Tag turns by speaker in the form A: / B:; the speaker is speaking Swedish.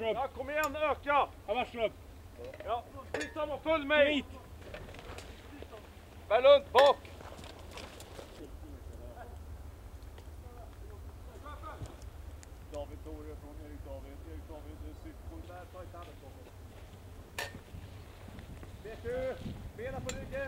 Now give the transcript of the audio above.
A: Ja, kom igen, öka!
B: Havarstrup.
A: Ja, Frittan och
B: följ
A: mig!
B: Hit!
A: Berglund, bak! David Thore från Erik David. Erik David, cykeln där, ta inte handen på mig. Vet du, bena på ryggen!